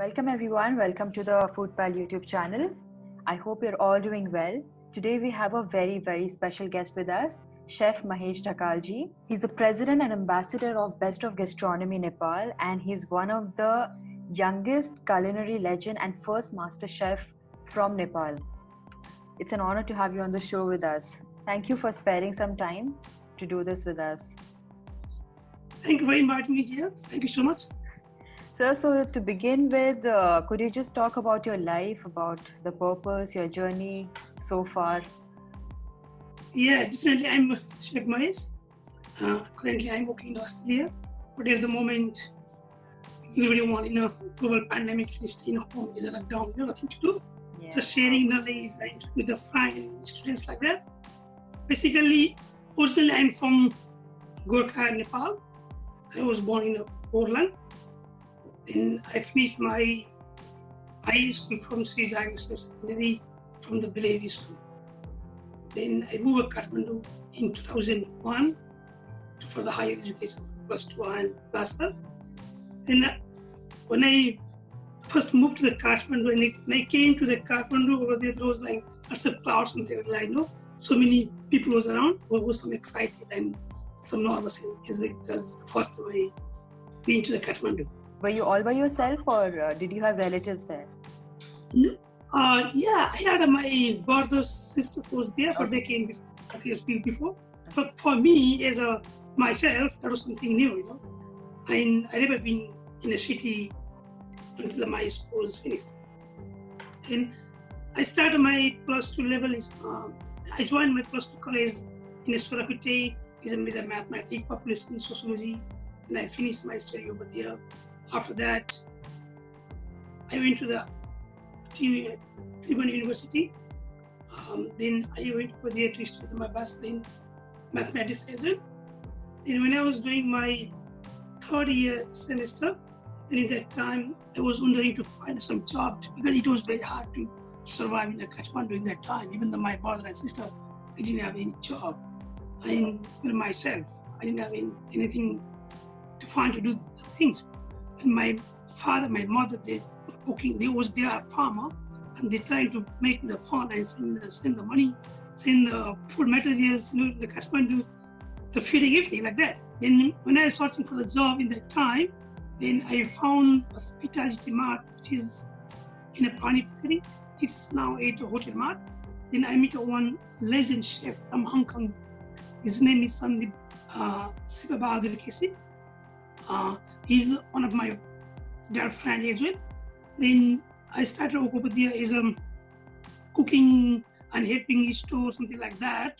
Welcome everyone. Welcome to the Food Pal YouTube channel. I hope you're all doing well. Today we have a very very special guest with us, Chef Mahesh Dhakalji. He's the president and ambassador of Best of Gastronomy Nepal and he's one of the youngest culinary legend and first master chef from Nepal. It's an honor to have you on the show with us. Thank you for sparing some time to do this with us. Thank you for inviting me here. Thank you so much. Sir, so to begin with, uh, could you just talk about your life, about the purpose, your journey so far? Yeah, definitely. I'm Chef Mahesh. Uh, currently, I'm working in Australia, but at the moment, everybody want you know global pandemic and staying home is a lockdown. You know, nothing to do. Yeah. Just sharing knowledge and with the fine students like that. Basically, originally I'm from Gorkha, Nepal. I was born in Orlan. Then I finished my high school from Sri Jageshwar Secondary from the village school. Then I moved to Kathmandu in 2001 for the higher education, plus two and one. Then uh, when I first moved to the Kathmandu, and when I came to the Kathmandu over there, there was like lots of clouds and there, like, you know, so many people was around. I was some excited and some nervous as well because the first time I been to the Kathmandu. Were you all by yourself or uh, did you have relatives there? No, uh, yeah, I had uh, my brother's sister was there, but they came before, a few years before. But for me, as a myself, that was something new, you know. I I never been in a city until my school was finished. And I started my plus two level. Is um, I joined my plus two college in a, is a mathematics, population sociology, and I finished my study over there. After that, I went to the Tribhuvan University. Um, then I went over there to study my bachelor in mathematics as well. Then when I was doing my third year semester, and in that time I was wondering to find some job because it was very hard to survive in the Kathmandu in that time. Even though my brother and sister, they didn't have any job. I myself, I didn't have any, anything to find to do things. And my father, my mother, they cooking. They was their farmer, and they trying to make the farm and send the, send the money, send the food materials, you know, the Kathmandu, the feeding everything like that. Then when I was searching for the job in that time, then I found hospitality mart, which is in a Pani. It's now a hotel mart. Then I meet one legend chef from Hong Kong. His name is Sandeep uh, Sivabahadur Kesi. Uh, he's one of my dear friend as well. Then I started there as um, cooking and helping his store, something like that.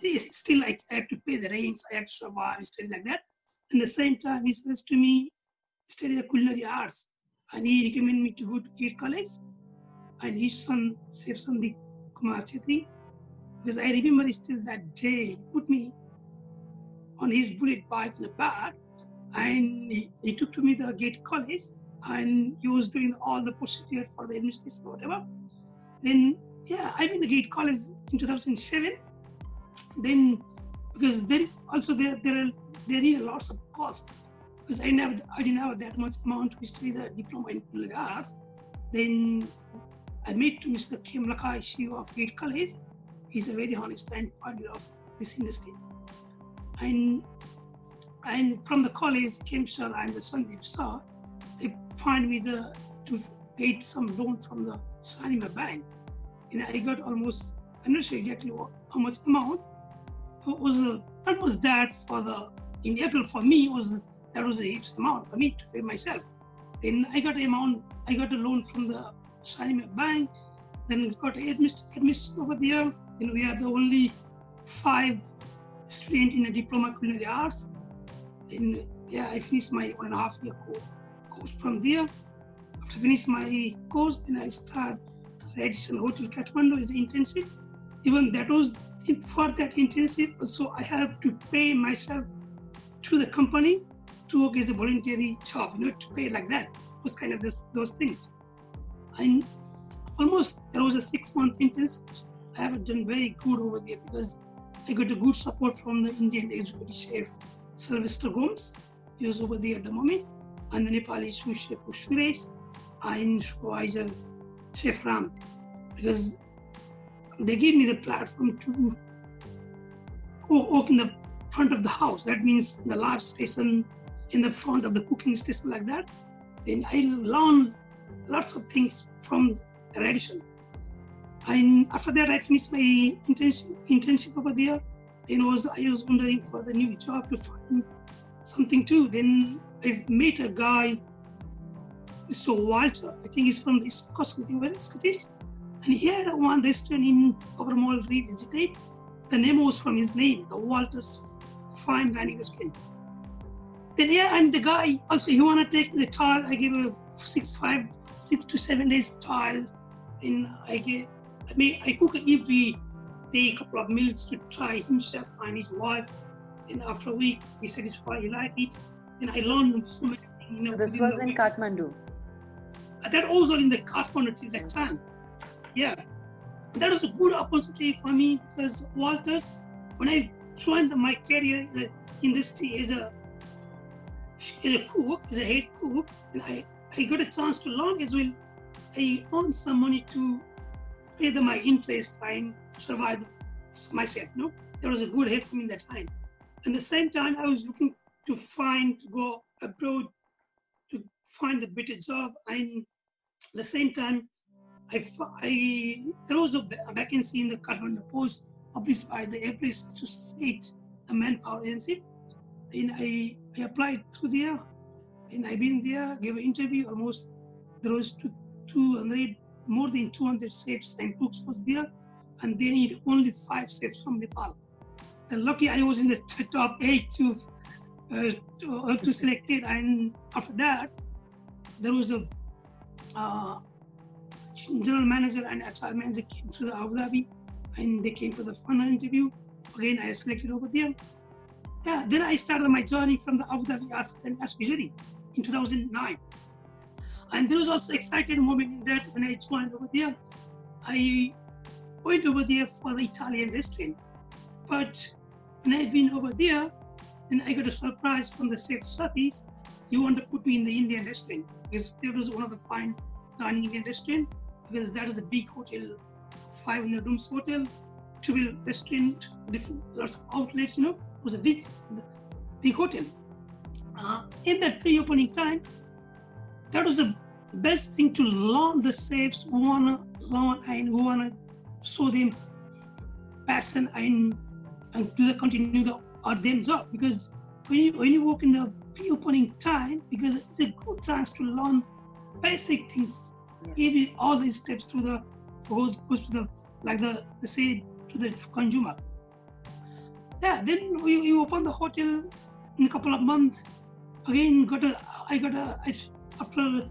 It's still like I have to pay the rents, I have to survive, stuff like that. And the same time, he says to me, study the culinary arts. And he recommended me to go to Gate College. And his son, Chef Sandeep Kumar Chetri, because I remember still that day, he put me on his bullet bike in the back and he, took to me the Gate College and he was doing all the procedure for the administration whatever. Then yeah, I to Gate College in 2007. Then because then also there there are there is lots of cost because I never I didn't have that much amount to study the diploma in culinary arts. Then I met to Mr. Kim Lakai, CEO of Gate College. He's a very honest and partner of this industry. And and from the college, Kim and the Sandeep Sir, they find me the to get some loan from the Sanima Bank. And I got almost, I'm not sure exactly what, how much amount. It was uh, almost that for the, in April for me, was that was a huge amount for me to pay myself. Then I got amount, I got a loan from the Sanima Bank, then got admission, admission over there. Then we are the only five students in a diploma culinary arts. Then yeah, I finished my one and a half year course from there. After finish my course, then I start the Radisson Hotel Kathmandu as an internship. Even that was for that intensive. also I have to pay myself to the company to work as a voluntary job, you know, to pay like that. It was kind of this, those things. And almost there was a six month intensive. I have done very good over there because I got a good support from the Indian executive chef Sylvester Gomes. He was over there at the moment and the Nepali was Suresh. I'm supervisor Chef Ram because they gave me the platform to walk in the front of the house. That means the large station in the front of the cooking station like that. Then I learned lots of things from Radisson. And after that, I finished my internship, internship over there. Then was I was wondering for the new job to find something too. Then I met a guy, Mr. Walter. I think he's from the Coast, where Scottish. And he had one restaurant in Overmall revisited. The name was from his name, the Walter's Fine Dining Restaurant. Then yeah, and the guy also he wanna take the trial. I gave a six five six to seven days trial. Then I gave I mean I cook every day a couple of meals to try himself and his wife. Then after a week he satisfied, he like it. And I learned so many things. You know, So this was in week. Kathmandu. Uh, that was also in the Kathmandu till that time. Yeah, that was a good opportunity for me because Walters, when I joined my career uh, in the industry as a as a cook, as a head cook, and I, I got a chance to learn as well. I earned some money to pay the, my interest and survive myself. No, there was a good help for me in that time. And the same time, I was looking to find to go abroad to find a better job and the same time, I, I there was a vacancy in the Kathmandu Post published by the Everest State, the manpower agency. And I, I applied through there. And I've been there, gave an interview. Almost there was two, 200, more than 200 chefs and cooks was there, and they need only five chefs from Nepal. And lucky I was in the top eight to uh, to, to select it. And after that, there was a uh, general manager and HR manager came to Abu Dhabi and they came for the final interview. Again, I selected over there. Yeah, then I started my journey from the Abu Dhabi and Ask Jury in 2009. And there was also exciting moment in that when I joined over there. I went over there for the Italian restaurant. But when I've been over there, then I got a surprise from the chef Satish. He wanted to put me in the Indian restaurant because it was one of the fine dining Indian restaurant because that is a big hotel, 500 rooms hotel, 12 restaurant, different lots of outlets. You know, it was a big, big hotel. Uh, in that pre-opening time, that was the best thing to learn the chefs who wanna learn and who wanna show them passion and and do the continue the or them job. Because when you when you work in the pre-opening time because it's a good chance to learn basic things. Even all these steps to the goes goes to the like the the say to the consumer. Yeah then you, we open the hotel in a couple of months. Again got a i got a I- after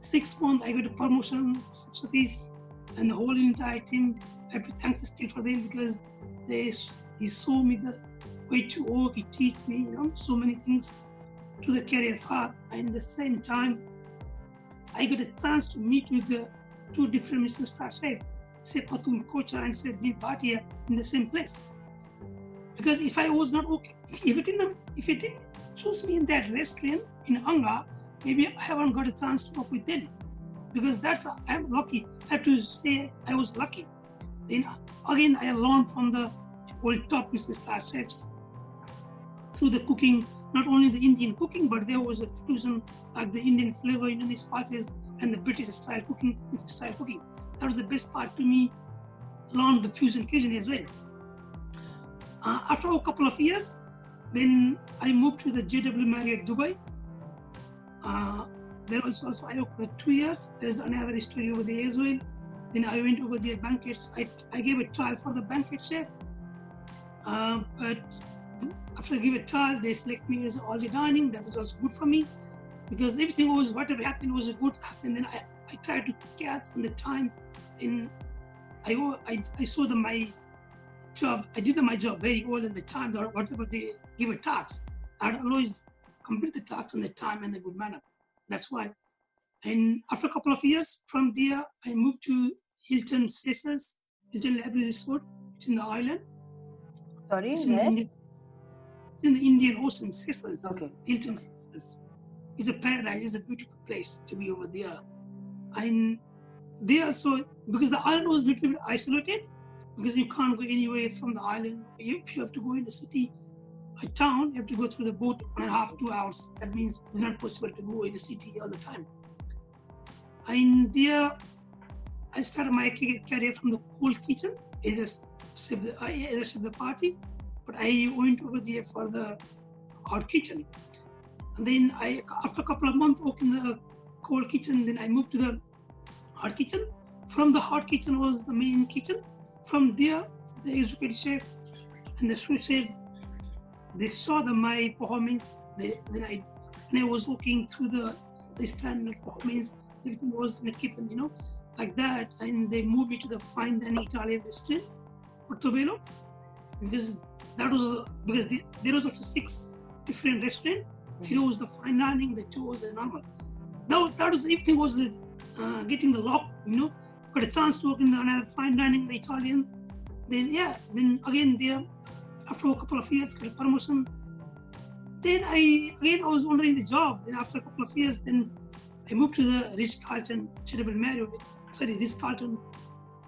six months i got a promotion so this and the whole entire team i thank still for them because they he showed me the way to work he teach me you know so many things to the career path and at the same time I got a chance to meet with the two different Michelin star chefs, Chef Atul Kochhar and Chef Vineet Bhatia in the same place. Because if I was not okay, if it didn't, if it didn't choose me in that restaurant in Angar, maybe I haven't got a chance to work with them. Because that's I'm lucky. I have to say I was lucky. Then again, I learned from the old top Michelin star chefs through the cooking, not only the Indian cooking, but there was a fusion like the Indian flavor, Indian spices, and the British style cooking, French style cooking. That was the best part to me. Learn the fusion cuisine as well. Uh, after a couple of years, then I moved to the JW Marriott Dubai. Uh, there was also I worked for two years. There is another story over there as well. Then I went over there banquets. I, I gave a trial for the banquet chef. Uh, but after I give a trial, they select me as all the dining. That was also good for me because everything was whatever happened was a good happen. Then I, I tried to catch on the time. And I saw that my job, I did my job very well in the time or whatever they give a task. I'd always complete the task on the time and the good manner. That's why. And after a couple of years from there, I moved to Hilton Seychelles, Hilton Labriz Resort. It's in the island. Sorry, It's in, the? Indian, it's in the Indian Ocean, Seychelles. Okay. Hilton Seychelles. It's a paradise. It's a beautiful place to be over there. And they also because the island was a little bit isolated because you can't go anywhere from the island. If you have to go in the city, a town, you have to go through the boat and a half, two hours. That means it's not possible to go in the city all the time. In there, I started my career from the cold kitchen a chef the, as a the party, but I went over there for the hot kitchen. And then I, after a couple of months working in the cold kitchen, then I moved to the hot kitchen. From the hot kitchen was the main kitchen. From there, the executive chef and the sous chef, they saw the, my performance. They, then I, and I was walking through the, the stand performance. Everything was in the kitchen, you know, like that. And they moved me to the fine dining Italian restaurant, Portobello, because that was because the, there was also six different restaurants. Three was the fine dining, the two was the normal. Now that was everything was uh, getting the lock, you know, got a chance to work in the, another fine dining, the Italian. Then yeah, then again there, after a couple of years, got a promotion. Then I again I was wondering the job. Then after a couple of years, then I moved to the Ritz Carlton Chernobyl Marriott. Sorry, Ritz Carlton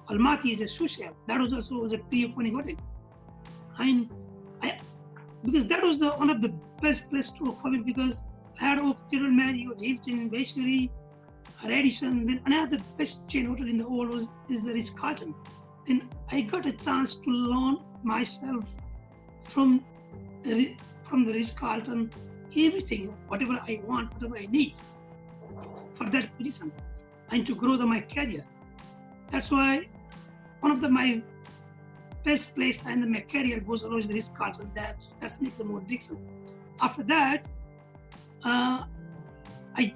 Almaty as a sous chef. That was also was a pre-opening hotel. And I, because that was the, one of the best place to work for me because I had worked Chernobyl Marriott, Hilton, Vaishnavi, Radisson, then another best chain hotel in the world was is the Ritz Carlton. Then I got a chance to learn myself from the from the Ritz Carlton everything, whatever I want, whatever I need for that position, and to grow the, my career. That's why one of the my best place in my career was always the Ritz Carlton. That that's Nick the more Dixon. After that, uh, I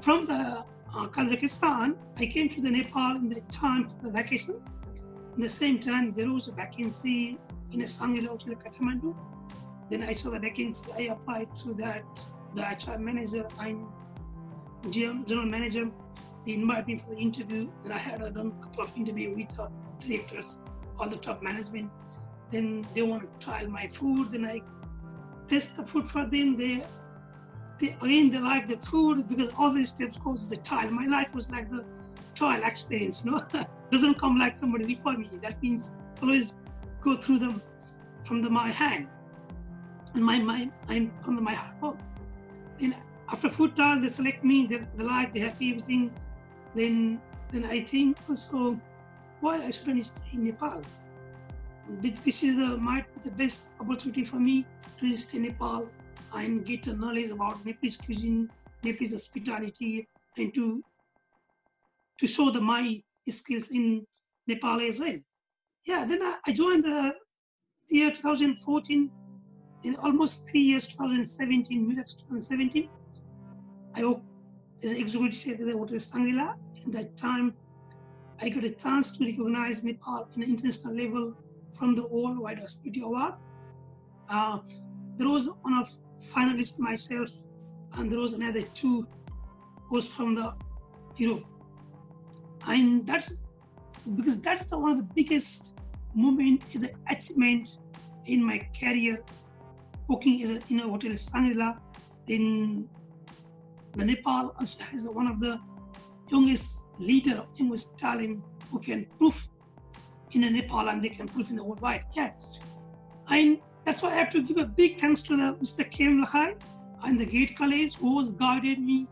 from the uh, Kazakhstan, I came to the Nepal in the time for the vacation. In the same time, there was a vacancy in Hotel Kathmandu. Then I saw the vacancy. I applied to that. The HR manager and general manager, they invited me for the interview. Then I had done a couple of interviews with the directors, all the top management. Then they want to try my food. Then I test the food for them. They they, again, they like the food because all these steps goes the trial. My life was like the trial experience, you know. Doesn't come like somebody before me. That means always go through them from the my hand and my mind and from the my heart oh, work. Then after food they select me. They, they like, they happy everything. Then then I think also why I shouldn't stay in Nepal. This is the might the best opportunity for me to stay in Nepal and get a knowledge about Nepalese cuisine, Nepalese hospitality, and to to show the my skills in Nepal as well. Yeah, then I, joined the year 2014. In almost three years, 2017, mid of 2017, I worked as executive chef at Shangri-La. At that time, I got a chance to recognize Nepal in an international level from the Worldwide Hospitality Award. Uh, there was one of finalist myself, and there was another two was from the Europe. And that's because that's one of the biggest moment is the achievement in my career working as a in a hotel Shangri-La. Then the Nepal also has one of the youngest leader, youngest talent who can prove in a Nepal and they can prove in the worldwide. Yeah. And that's why I have to give a big thanks to the Mr. Kerem Lahai and the Gate College who has guided me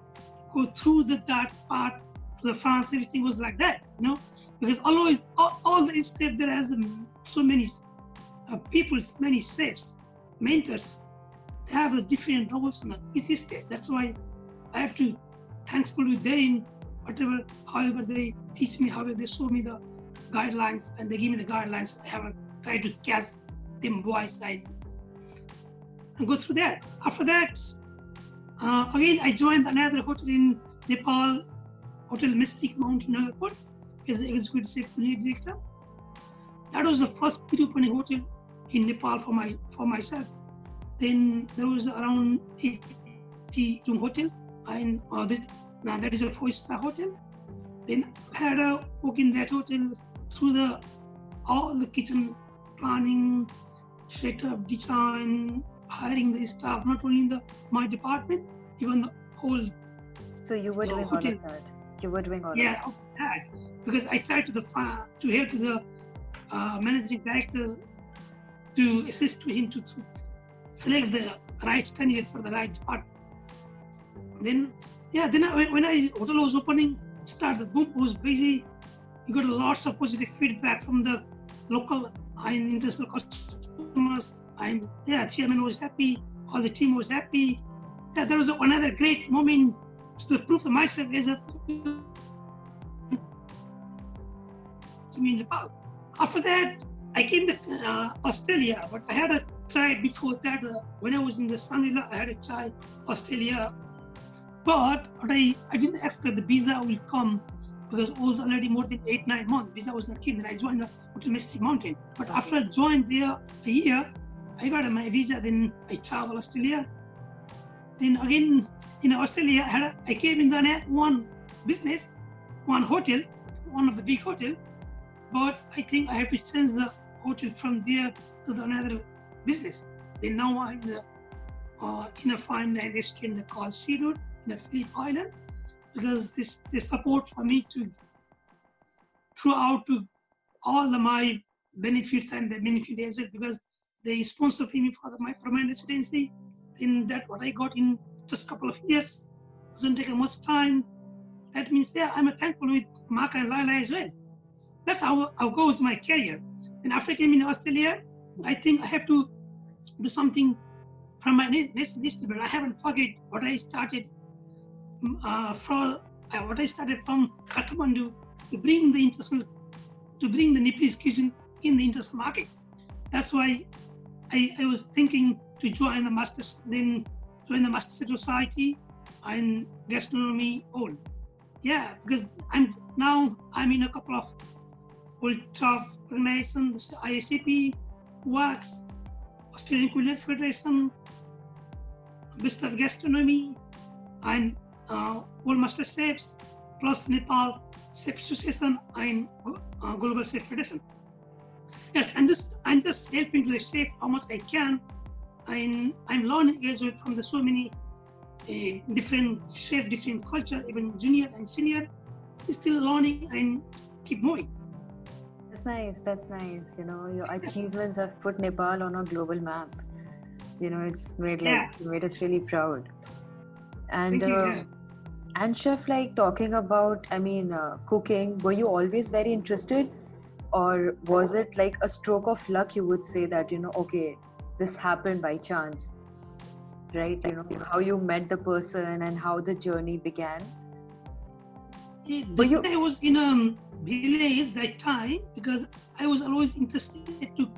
go through the, that part to the France. Everything was like that, you know, because always all, all the steps there has um, so many uh, people, many chefs, mentors. They have the different roles on each step. That's why I have to thankful to them, whatever, however they teach me, however they show me the guidelines and they give me the guidelines. I have tried to catch them boys and, and go through that. After that, uh, again, I joined another hotel in Nepal, Hotel Mystic Mountain Nagarkot, as the executive chef director. That was the first pre-opening hotel in Nepal for my for myself. Then there was around 80 room hotel, and uh, this, now that is a four-star hotel. Then I had a work in that hotel through the all the kitchen planning, of design, hiring the staff, not only in the my department, even the whole. So you were doing hotel. all of that. You were doing all yeah, that because I tried to the to help the uh, managing director to assist to him to, to select the right candidate for the right part. Then, yeah, then I, when I hotel was opening, started boom was busy. You got lots of positive feedback from the local and international customers. And yeah, chairman was happy. All the team was happy. Yeah, there was another great moment to prove to myself is a to me in Nepal. After that, I came to uh, Australia, but I had a try before that. Uh, when I was in the Shangri-La, I had a try Australia, but, I, I didn't expect the visa will come because it was already more than eight, nine months. Visa was not given. I joined the Hotel Mystic Mountain. But after I joined there a year, I got my visa, then I travel Australia. Then again, in Australia, I, came in the one business, one hotel, one of the big hotel, but I think I have to change the hotel from there to the another business. Then now I'm the, uh, in a fine restaurant the called Sea Road in a Phillip Island because this the support for me to throughout to all the my benefits and the benefit as because they sponsor me for the, my permanent residency. In that what I got in just a couple of years doesn't take much time. That means yeah, I'm thankful with Mark and Lila as well. That's how, how goes my career. And after I came in Australia, I think I have to do something from my next distributor. I haven't forget what I started uh, from uh, what I started from Kathmandu to bring the international to bring the Nepalese cuisine in the international market. That's why I, I was thinking to join the Masters, then join the Master Society and gastronomy all. Yeah, because I'm now I'm in a couple of Ultra Organization, IACP, WACS, Australian Culinary Federation, Best of Gastronomy, and uh, World Master Chefs, plus Nepal Chef Association and uh, Global Chef Federation. Yes, I'm just I'm just helping to the chef how much I can. I'm I'm learning as well from the so many uh, different chef, different culture, even junior and senior. Still learning and keep moving. That's nice. That's nice. You know, your achievements have put Nepal on a global map. You know, it's made like yeah. made us really proud. And you, uh, yeah. and chef, like talking about, I mean, uh, cooking. Were you always very interested, or was it like a stroke of luck? You would say that you know, okay, this happened by chance, right? You know, how you met the person and how the journey began. Yeah, you, I was in um, a village that time because I was always interested to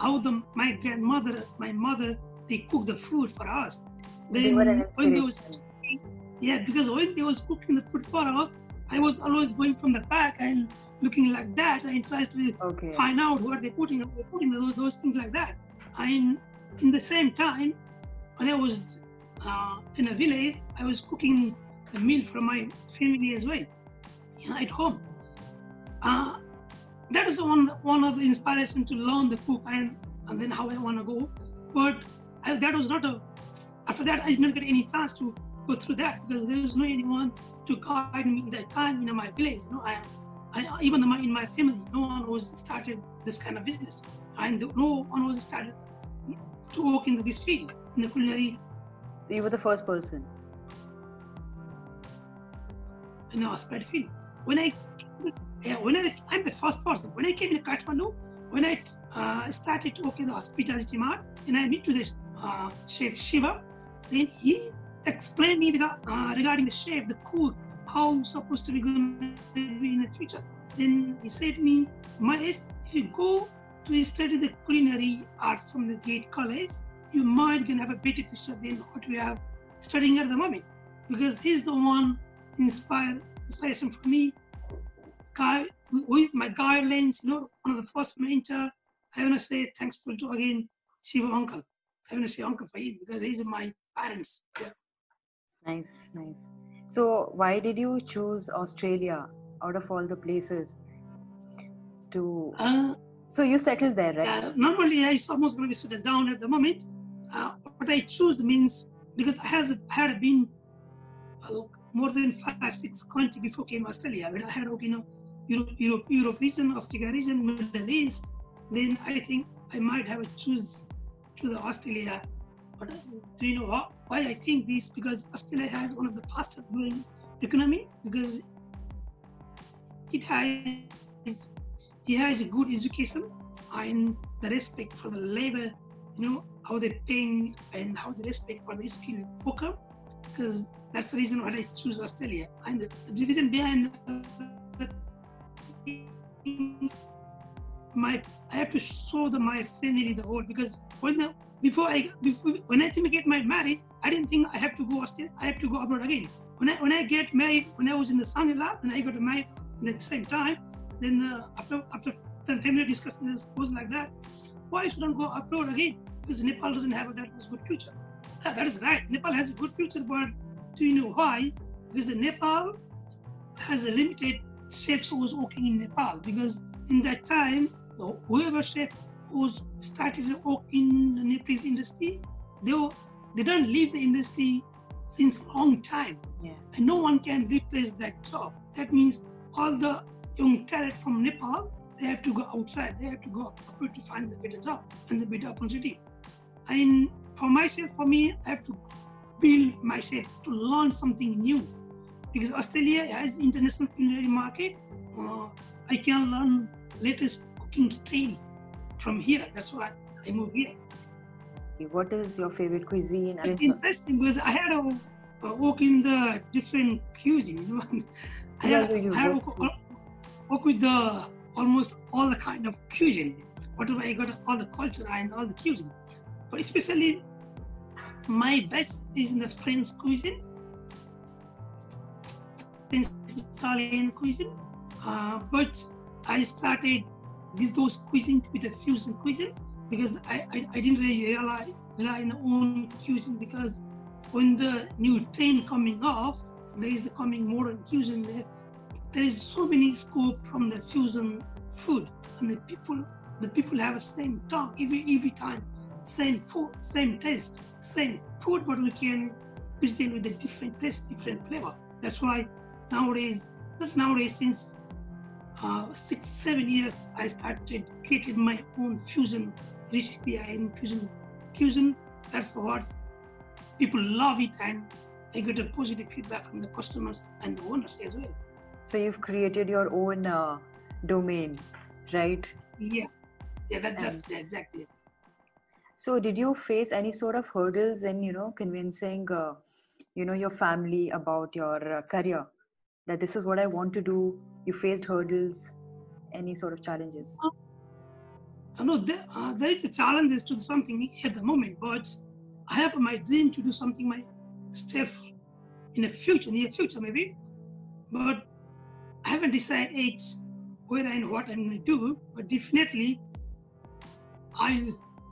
how the my grandmother, my mother, they cook the food for us. Then when they was yeah, because when they was cooking the food for us, I was always going from the back and looking like that and trying to okay. find out what they putting they putting those, those things like that. And in the same time, when I was uh, in a village, I was cooking a meal for my family as well you know, at home uh, that is one one of the inspiration to learn the cook and and then how I want to go. But I, that was not a. After that, I did not get any chance to go through that because there was no anyone to guide me in that time in my village. You know, I, I even in my, in my family, no one was started this kind of business, and no one was started to work in this field in the culinary. You were the first person. In the hospitality field. When I yeah, when I, I'm the first person. When I came in Kathmandu, when I uh, started to work in the hospitality mart, and I meet to the uh, chef Shiva, then he explained me uh, regarding the chef, the cook, how supposed to be going to be in the future. Then he said to me, Mahesh, if you go to study the culinary arts from the Gate College, you might can have a better picture than what we are studying at the moment. Because he's the one inspired inspiration for me Guy, who is my guidelines, you know, one of the first mentor. I want to say thankful to again Shiva uncle. I want to say uncle for him because he's my parents. Yeah. Nice, nice. So why did you choose Australia out of all the places to? Uh, so you settled there, right? Uh, normally, I almost going to be settled down at the moment. Uh, what I choose means because I have had been uh, more than five, six countries before came Australia. When I had you know Europe, Europe, Europe region, Africa region, Middle East, then I think I might have a choose to the Australia. But uh, do you know why I think this? Because Australia has one of the fastest growing economy because it has it has a good education and the respect for the labor, you know, how they paying and how they respect for the skilled worker. Because that's the reason why I choose Australia. And the, the reason behind my I have to show the my family the whole because when the before I before when I didn't get my marriage, I didn't think I have to go Australia, I have to go abroad again. When I when I get married, when I was in the Shangri-La, and I got married at the same time, then uh, after after the family discussions was like that, why shouldn't go abroad again? Because Nepal doesn't have that much good future. Yeah, that is right. Nepal has a good future, but do you know why? Because the Nepal has a limited chefs who was working in Nepal. Because in that time, whoever chef who's started working in the Nepalese industry, they were, they don't leave the industry since long time. Yeah. And no one can replace that job. That means all the young talent from Nepal, they have to go outside. They have to go to find the better job and the better opportunity. And for myself, for me, I have to build myself to learn something new. Because Australia has international culinary market, uh, I can learn latest cooking training from here. That's why I moved here. What is your favorite cuisine? It's interesting because I had a, a work in the different cuisine. I had, I had work with the almost all the kind of cuisine. Whatever I got all the culture and all the cuisine. But especially my best is in the French cuisine, French Italian cuisine. Uh, but I started these those cuisine with the fusion cuisine because I, I, I, didn't really realize rely on the own cuisine because when the new train coming off, there is a coming modern cuisine there. There is so many scope from the fusion food and the people the people have the same talk every every time same food, same taste, same food, but we can present with a different taste, different flavor. That's why nowadays, not nowadays, since uh, six, seven years, I started creating my own fusion recipe and fusion fusion. That's what people love it, and I get a positive feedback from the customers and the owners as well. So you've created your own uh, domain, right? Yeah, yeah, that, that's exactly. So, did you face any sort of hurdles in, you know, convincing, uh, you know, your family about your uh, career? That this is what I want to do. You faced hurdles, any sort of challenges? Uh, no, there, uh, there is a challenge to something at the moment, but I have my dream to do something myself in the future, near future maybe. But I haven't decided where and what I'm going to do. But definitely, I'll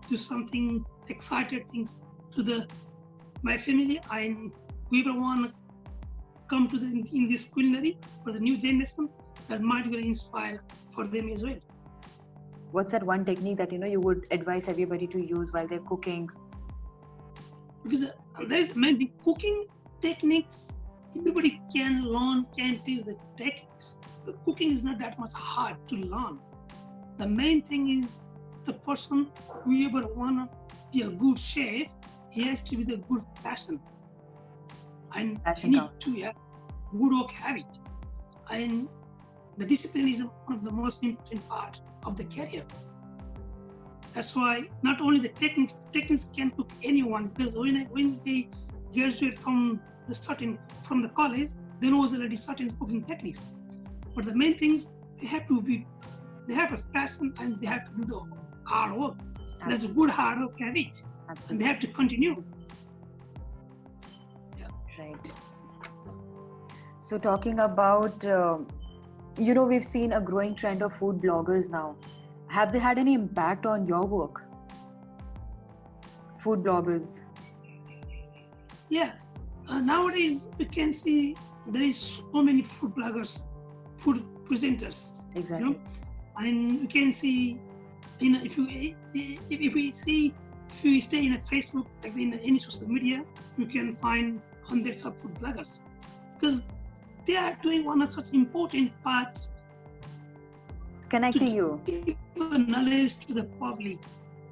do something excited things to the my family and we will want to come to the in this culinary for the new generation that might going to inspire for them as well what's that one technique that you know you would advise everybody to use while they're cooking because uh, there's many cooking techniques everybody can learn can teach the techniques the cooking is not that much hard to learn the main thing is the person who ever wanna be a good chef, he has to be the good passion. And passion need to have good work habit. And the discipline is one of the most important part of the career. That's why not only the techniques, techniques can cook anyone because when when they graduate from the certain from the college, they know already certain cooking techniques. But the main things they have to be, they have a passion and they have to do the hard work. Absolutely. There's a good hard work at it. Absolutely. And they have to continue. Yeah. Right. So, talking about, uh, you know, we've seen a growing trend of food bloggers now. Have they had any impact on your work? Food bloggers. Yeah. Uh, nowadays, we can see there is so many food bloggers, food presenters. Exactly. You know? And you can see you know, if you if, if we see if you stay in a Facebook, like in any social media, you can find hundreds of food bloggers. because they are doing one of such important part Connecting to you. give knowledge to the public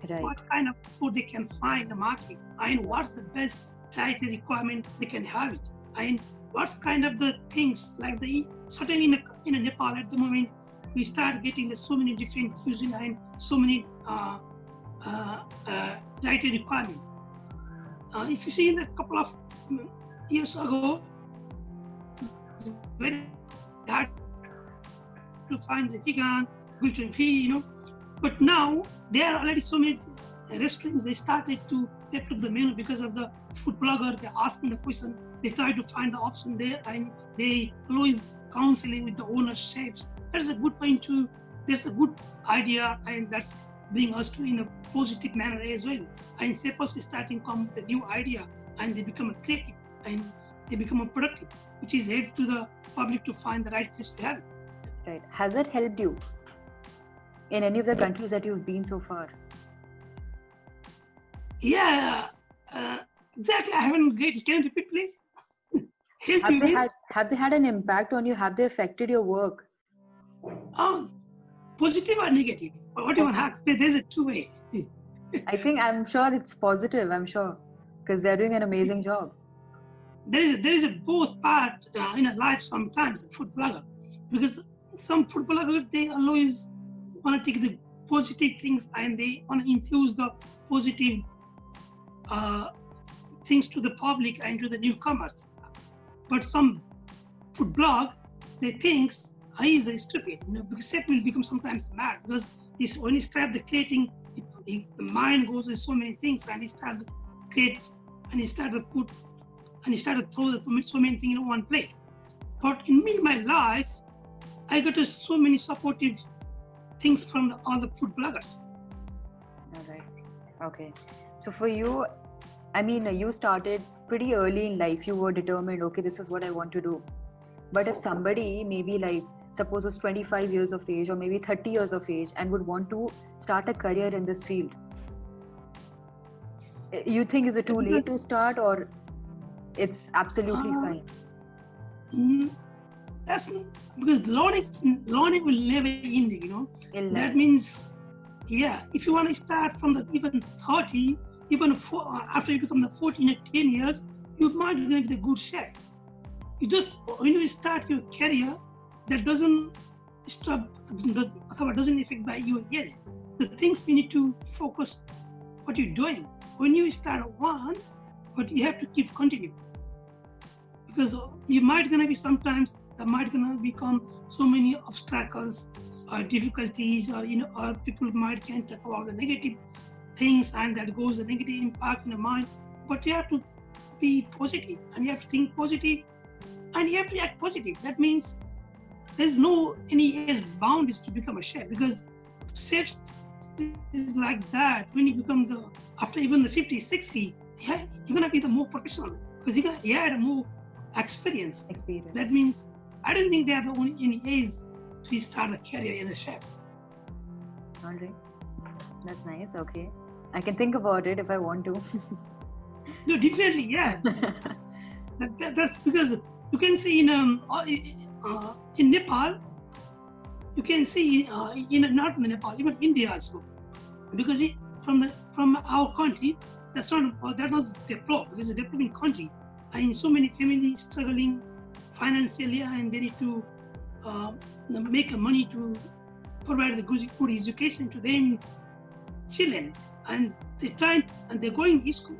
Right. what kind of food they can find in the market and what's the best dietary requirement they can have it and what's kind of the things like the certainly in, a, in a Nepal at the moment we start getting the so many different cuisine and so many uh, uh, uh, dietary requirement. Uh, if you see in a couple of mm, years ago, very hard to find the vegan, gluten free, you know. But now there are already so many restaurants. They started to develop the menu because of the food blogger. They asking the question. They try to find the option there, and they always counseling with the owner chefs. That's a good point to. That's a good idea, and that's bring us to in a positive manner as well. And chefs is starting come with a new idea, and they become a creative, and they become a productive, which is help to the public to find the right place to have it. Right. Has it helped you in any of the countries that you've been so far? Yeah, uh, exactly. I haven't get it. Can you repeat, please? Have they, means had, have they had an impact on you? Have they affected your work? oh, positive or negative? What you want to ask? There's a two way. I think I'm sure it's positive. I'm sure because they're doing an amazing job. There is there is a both part uh, in a life sometimes. A food blogger, because some food bloggers they always want to take the positive things and they want to infuse the positive Uh, things to the public and to the newcomers. But some food blog, they thinks ah, I is stupid, you know, because that will become sometimes mad because it's when you start the creating, it, it, the mind goes with so many things and he start to create and he start to put and he start to throw the, so many things in one plate. But in me, my life, I got so many supportive things from the, all the food bloggers. All right. Okay. So for you, I mean, you started pretty early in life. You were determined, okay, this is what I want to do. But if somebody maybe like suppose was 25 years of age or maybe 30 years of age and would want to start a career in this field, eh, you think is it too late to start or it's absolutely Uh, fine? Mm, That's because learning, learning will never end, you know. That means, yeah, if you want to start from the even 30, even four, uh, after you become the 14 or 10 years, you might be going to be a good chef. You just, when you start your career, that doesn't stop, doesn't affect by your age. The things you need to focus what you're doing. When you start once, but you have to keep continuing. Because you might gonna be sometimes there might gonna become so many obstacles or difficulties or you know or people might can talk about the negative things and that goes a negative impact in the mind. But you have to be positive and you have to think positive and you have to act positive. That means there's no any age boundaries to become a chef because chefs is like that. When you become the after even the 50 60 yeah, you're gonna be the more professional because you got you had a more experience. Experience. that means I don't think they are the only any age to start a career as a chef. All right. That's nice. Okay. I can think about it if I want to. No, definitely, yeah. That, that- that's because you can see in um, uh, uh, in Nepal, you can see uh, in not in Nepal, even India also, because it, from the from our country, that's not uh, that was developed because it's a developing country, and so many families struggling financially, and they need to uh, make money to provide the good, good education to them children, and the time and they're going to school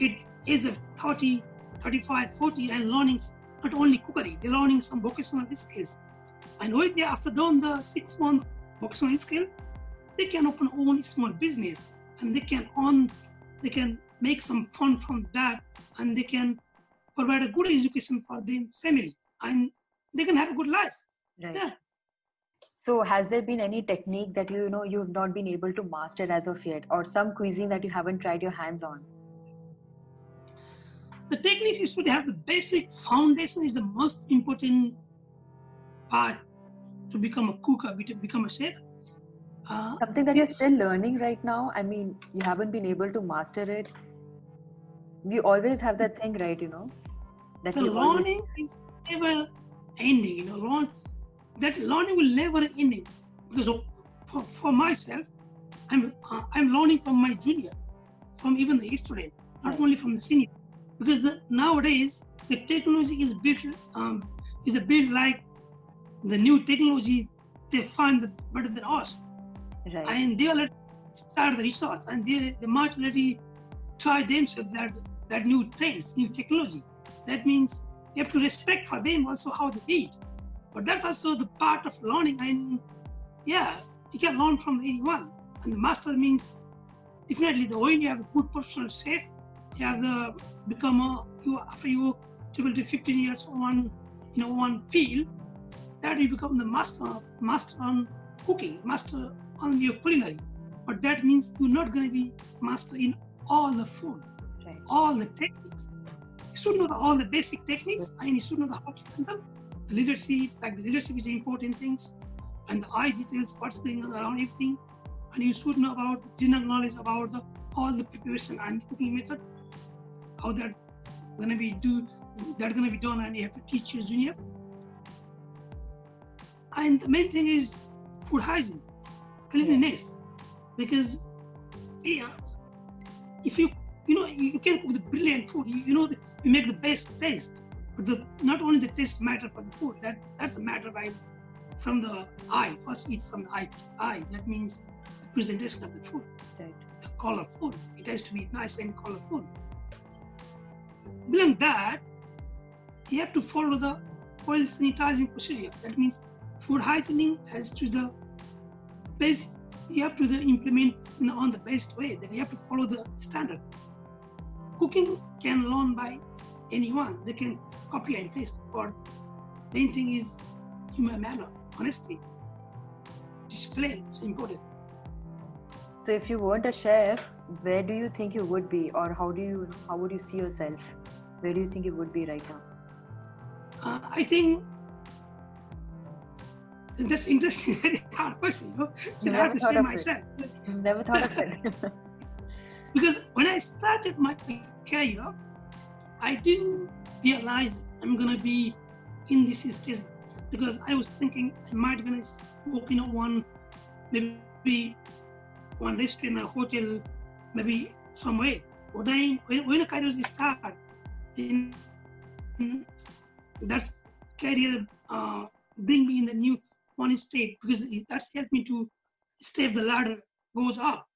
at age of 30, 35, 40, and learning not only cookery, they're learning some vocational skills. And when they after done the six month vocational skill, they can open own small business and they can earn, they can make some fun from that and they can provide a good education for their family and they can have a good life. right. Yeah. So has there been any technique that you know you've not been able to master as of yet, or some cuisine that you haven't tried your hands on? The technique you should have the basic foundation is the most important part to become a cook or to become a chef. Uh, Something that you're still learning right now. I mean, you haven't been able to master it. We always have that thing, right? You know, That the you always- learning is never ending. You know, learn that learning will never ending because for, for myself, I'm uh, I'm learning from my junior, from even the student, not only from the senior, because the, nowadays the technology is built um, is a built like the new technology they find the better than us, Right. and they already start the research and they they might already try themselves that that new trends, new technology. That means you have to respect for them also how they did. But that's also the part of learning. And yeah, you can learn from anyone. And the master means definitely the when you have a good personal chef, you have the become a you after you 12 to 15 years on you know one field, that you become the master master on cooking, master on your culinary. But that means you're not gonna be master in all the food right. all the techniques. You should know the, all the basic techniques and you should know the how to handle leadership, like the leadership is important things and the eye details, what's going around everything. And you should know about the general knowledge about the all the preparation and cooking method, how that gonna be do that gonna be done and you have to teach your junior. And the main thing is food hygiene, cleanliness. Because yeah, if you you know you, you can cook the brilliant food you, you know the, you make the best taste but the not only the taste matter for the food that that's a matter by from the eye first eat from the eye eye. That means the presentation of the food. Right. the colorful it has to be nice and colorful beyond that you have to follow the oil sanitizing procedure. That means food hygiene has to the best you have to the implement in- on the best way. That you have to follow the standard. Cooking can learn by anyone. They can copy and paste but painting is human manner honesty discipline is important So if you weren't a chef, where do you think you would be, or how do you how would you see yourself? Where do you think you would be right now? uh, i think that's interesting very hard question you know so i have to say of it. myself Never thought of it. because when I started my career, I didn't realize I'm gonna be in this stage because I was thinking I might gonna work in one maybe one restaurant or hotel, maybe somewhere. When I when, when a career start, in that's career uh, bring me in the new one state because that's helped me to step the ladder goes up.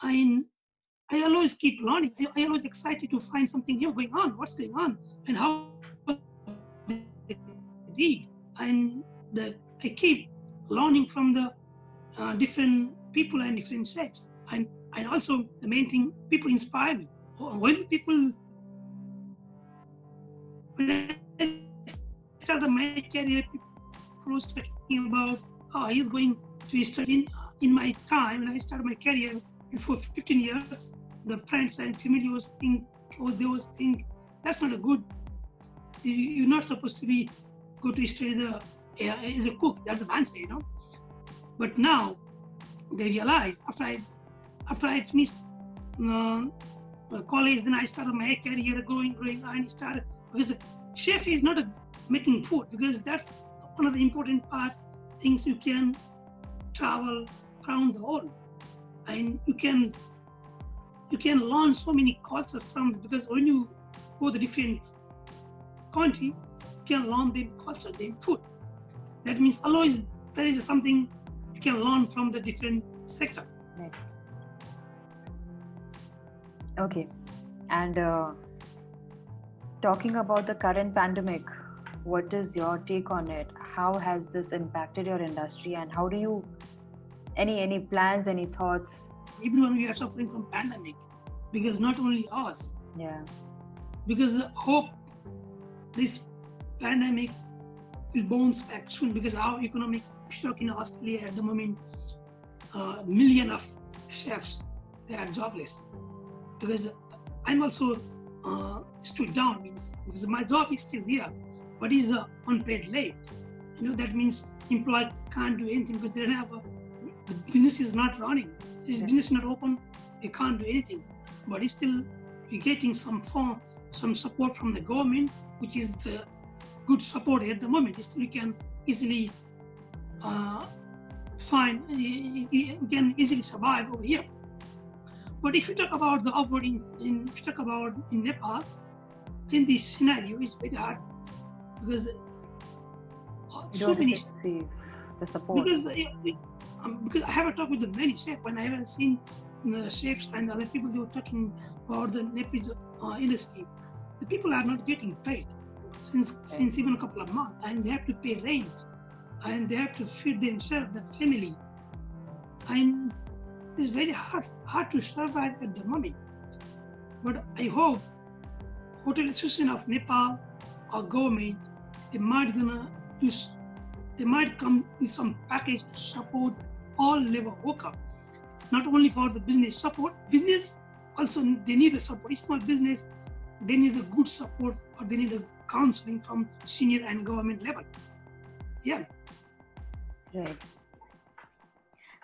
I I always keep learning. I, I always excited to find something new going on. What's going on and how did. And I keep learning from the uh, different people and different shapes. And and also the main thing, people inspire me. When people when I started my career, people were talking about how he's going to study in, in my time when I started my career before 15 years, the friends and family was think, or they was think, that's not a good. you- You're not supposed to be go to the uh, as a cook. That's a fancy, you know. But now they realize after I after I finished uh, college, then I started my career growing, growing. I started because the chef is not a, making food because that's one of the important part things you can travel around the world and you can you can learn so many cultures from because when you go to different country you can learn their culture their food that means always there is something you can learn from the different sector Right. Okay. And uh, talking about the current pandemic, what is your take on it? How has this impacted your industry, and how do you any any plans, any thoughts? Everyone we are suffering from pandemic because not only us Yeah. because the hope this pandemic will bounce back soon because our economic shock in Australia at the moment, uh, million of chefs they are jobless because I'm also uh, stood down means because my job is still there, but is the unpaid leave. You know that means employer can't do anything because they don't have a the business is not running. This business is not open. They can't do anything. But it's still getting some form, some support from the government which is the good support at the moment. Still, we can easily uh, find, we can easily survive over here. But if you talk about the upward in, in if you talk about in Nepal, in this scenario, it's very hard because uh, so many the support because uh, um, because I have a talk with the many chefs when I haven't seen the chefs and other people who are talking about the Nepalese uh, industry. The people are not getting paid since since even a couple of months, and they have to pay rent, and they have to feed themselves, the family, and it's very hard hard to survive at the moment. But I hope Hotel Association of Nepal or government they might gonna do they might come with some package to support all level up. not only for the business support. Business also they need the support. Small business they need the good support or they need the counseling from senior and government level. Yeah. Right.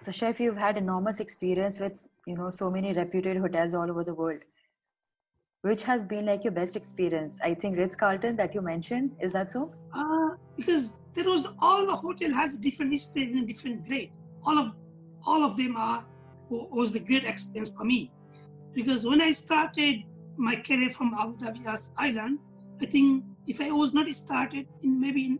So, chef, you've had enormous experience with you know so many reputed hotels all over the world. Which has been like your best experience? I think Ritz Carlton that you mentioned. Is that so? Uh, because there was all the hotel has different history and a different grade. All of all of them are was the great experience for me. Because when I started my career from Abu Dhabi as island, I think if I was not started in maybe in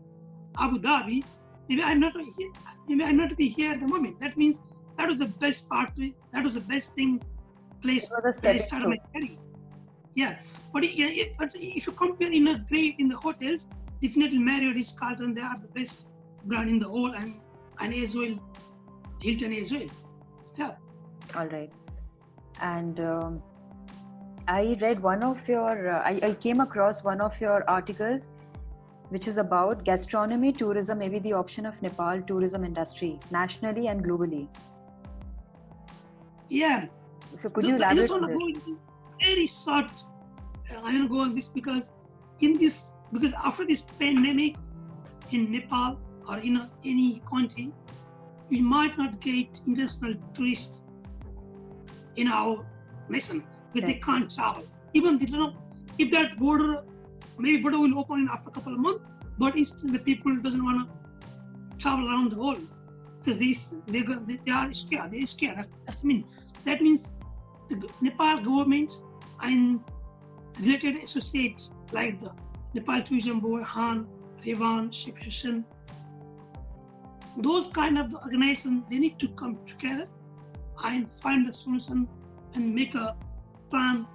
Abu Dhabi, maybe I'm not here. Maybe I'm not be here at the moment. That means that was the best part. That was the best thing place I started my career. Yeah, but, yeah, but if you compare in a grade in the hotels, definitely Marriott, Ritz Carlton, they are the best brand in the whole, and and as well, Hilton as well. Yeah. All right, and. Um, I read one of your, uh, I, I came across one of your articles which is about gastronomy tourism maybe the option of nepal tourism industry nationally and globally yeah so could you elaborate on it? very short uh, i'm going to go on this because in this because after this pandemic in nepal or in a, any country we might not get international tourists in our nation because they can't travel. Even they don't know if that border maybe border will open after a couple of months but still the people doesn't want to travel around the world. Because these they, they, they are scared they're scared. That's, that's mean. That means the Nepal government and related associates like the Nepal Tourism Board, HAN, REBAN, Ship those kind of organizations, they need to come together and find the solution and make a plan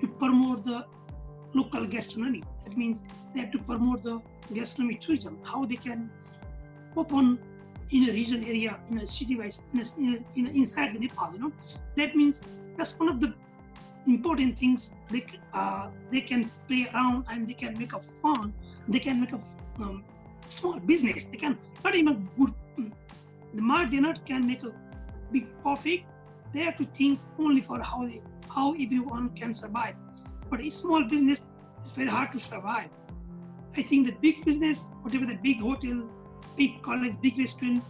to promote the local gastronomy. That means they have to promote the gastronomy tourism, how they can open in a region area, in a city wise, in, a, in, a, inside the Nepal, you know. That means that's one of the important things they uh, they can play around and they can make a fun they can make a um, small business. They can not even good the not can make a big profit. They have to think only for how how everyone can survive. But a small business is very hard to survive. I think the big business whatever the big hotel big college big restaurant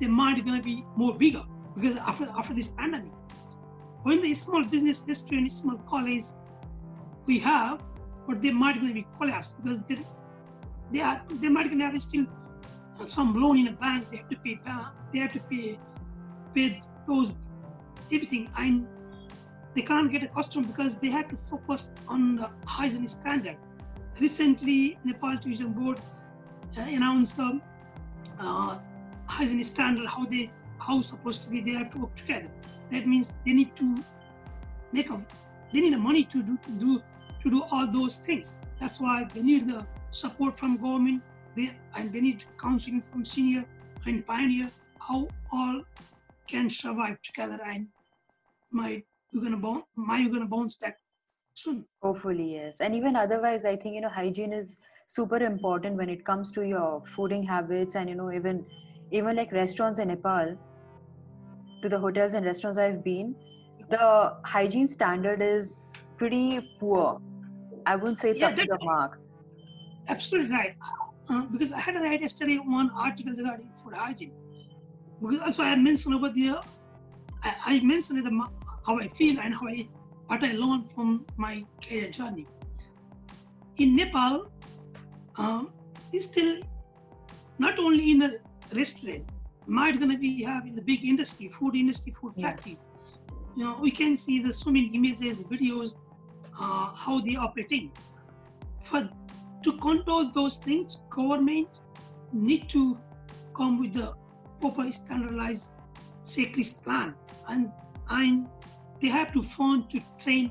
they might gonna be more bigger because after after this pandemic. When the small business restaurant, small college we have, but they might going to be collapsed because they they are they might have still some loan in a bank. They have to pay back. they have to pay pay those everything and they can't get a customer because they have to focus on the hygiene standard. Recently, Nepal Tourism Board uh, announced the uh, hygiene standard how they how supposed to be they have to work together that means they need to make a they need the money to do, to do to do all those things that's why they need the support from government they, and they need counseling from senior and pioneer how all can survive together and might you're gonna bounce might you're gonna bounce back soon hopefully yes and even otherwise i think you know hygiene is super important when it comes to your fooding habits and you know even even like restaurants in nepal to the hotels and restaurants I've been, the hygiene standard is pretty poor. I wouldn't say it's yeah, up to the mark. Absolutely right. Uh, because I had a right yesterday one article regarding food hygiene. Because also I mentioned over there, I, I mentioned the, how I feel and how I what I learned from my career journey. In Nepal, um, is still not only in a restaurant, might gonna be having the big industry, food industry, food Yeah. factory. You know, we can see the so many images, videos, uh, how they operating. For to control those things, government need to come with the proper standardized checklist plan, and and they have to fund to train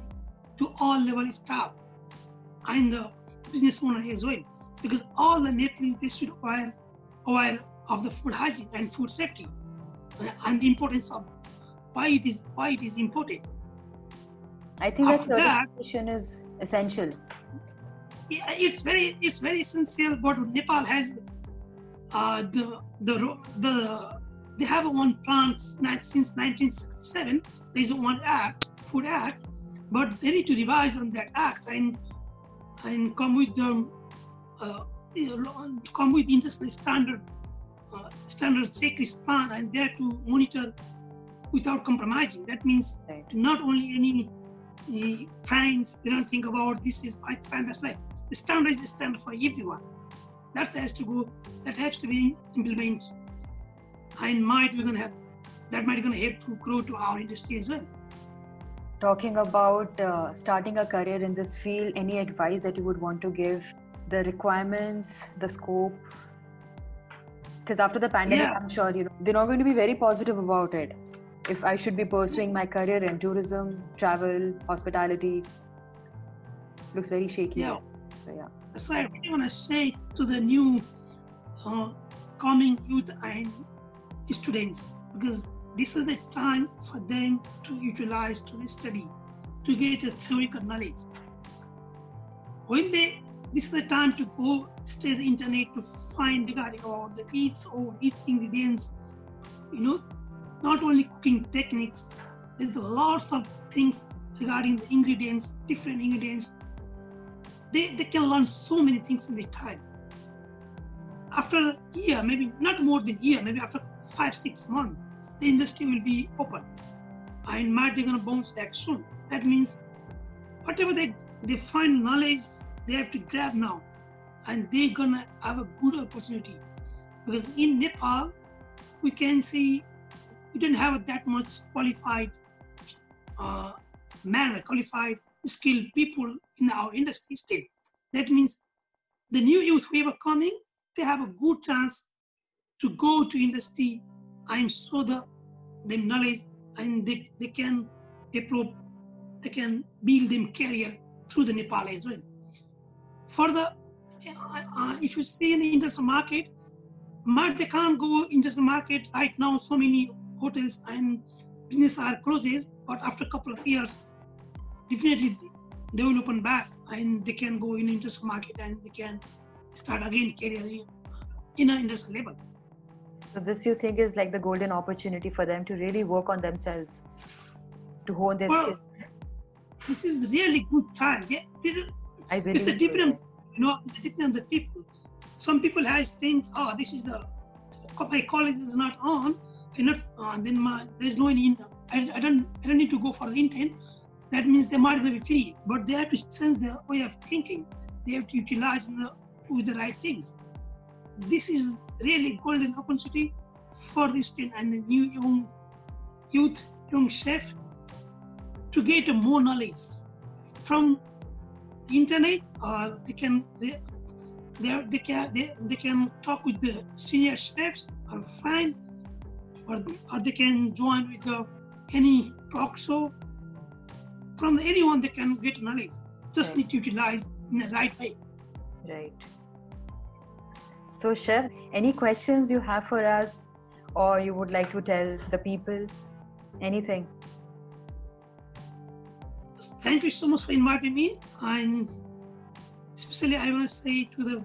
to all level staff and the business owner as well, because all the Nepalese they should aware aware of the food hygiene and food safety and the importance of why it is why it is important. I think that After that- certification is essential. It's very it's very essential. But Nepal has uh, the the the they have one plant since 1967. There is one act, Food Act, but they need to revise on that act and and come with the uh, come with international standard uh, standard checklist plan and there to monitor without compromising. That means not only any fines, they don't think about this is my fine, that's like standard is standard for everyone. That has to go, that has to be implemented. And might we're gonna have that might gonna help to grow to our industry as well. Talking about uh, starting a career in this field, any advice that you would want to give? The requirements, the scope? Because after the pandemic, Yeah. I'm sure you know they're not going to be very positive about it. If I should be pursuing my career in tourism, travel, hospitality, looks very shaky. Yeah. So yeah. That's I really want to say to the new uh, coming youth and students because this is the time for them to utilize, to study, to get a theoretical knowledge. When they, this is the time to go stay the internet to find regarding about the each or its ingredients, you know, not only cooking techniques, there's lots of things regarding the ingredients, different ingredients, they, they can learn so many things in the time. After a year, maybe not more than a year, maybe after five, six months, the industry will be open. And might they're gonna bounce back soon. That means whatever they, they find knowledge, they have to grab now. And they're gonna have a good opportunity. Because in Nepal, we can see we don't have that much qualified uh, man, qualified skilled people in our industry still. That means the new youth who are coming, they have a good chance to go to industry and show the, the knowledge and they, they can develop, they can build them career through the Nepal as well. For the, uh, if you see in the international market, but they can't go international market right now. So many hotels and business are closes, but after a couple of years, definitely they will open back and they can go in international market and they can start again career in- an industrial level. So this you think is like the golden opportunity for them to really work on themselves, to hone their Well, skills. This is really good time. Yeah, this is, I believe it's a so, different, you know, it's a different the people. Some people has things. Oh, this is the my college is not on. Cannot. Uh, then my there's no any. I, I don't. I don't need to go for intern. That means they might be free, but they have to change their way of thinking. They have to utilize the, do the right things. This is really golden opportunity for the student and the new young youth, young chef to get more knowledge from internet or they can they, they, they can they, they can talk with the senior chefs or friend or, or they can join with the any talk show from anyone they can get knowledge just Right. need to utilize in the right way Right. So, Chef, any questions you have for us or you would like to tell the people? Anything? Thank you so much for inviting me and especially i want to say to the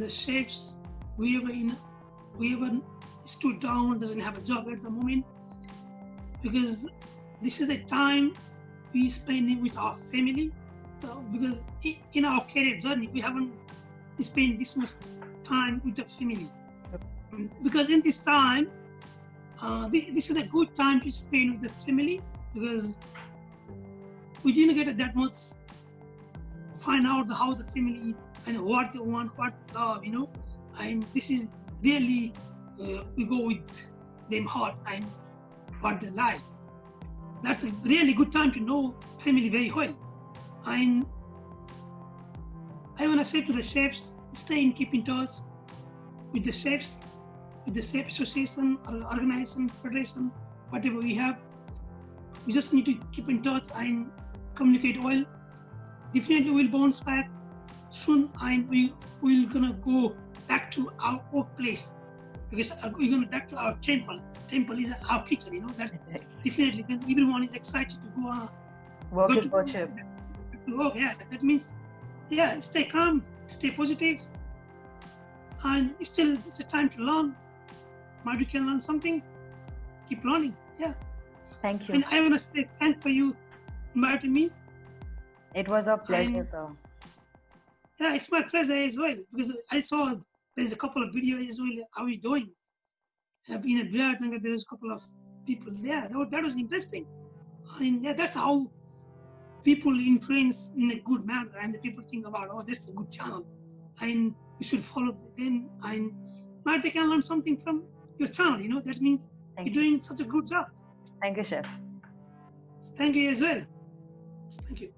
the chefs whoever in whoever stood down doesn't have a job at the moment because this is the time we spend it with our family uh, because in our career journey we haven't spent this much time with the family because in this time uh, this is a good time to spend with the family because we didn't get that much find out how the family and what they want, what they love, you know. And this is really uh, we go with them hard and what they like. That's a really good time to know family very well. And I want to say to the chefs, stay in keep in touch with the chefs, with the chef association or organization, federation, whatever we have. We just need to keep in touch and communicate well. Definitely we'll bounce back soon and we will gonna go back to our workplace because back to our temple. Temple is our kitchen, you know. That definitely then everyone is excited to go on. Work go to- worship. Oh yeah, that means yeah, stay calm, stay positive, and still it's a time to learn. Maybe you can learn something, keep learning. Yeah, Thank you. and I want to say thank for you inviting me. It was a pleasure, I'm- sir. Yeah, it's my pleasure as well because I saw there's a couple of videos as well. How you doing? I've been at Vietnam. There was a couple of people there. That was, that was interesting. And yeah, that's how people influence in a good manner, and the people think about, oh, this is a good channel, and you should follow them, and might they can learn something from your channel. You know, that means Thank you're you. doing such a good job. Thank you, chef. Thank you as well. Thank you.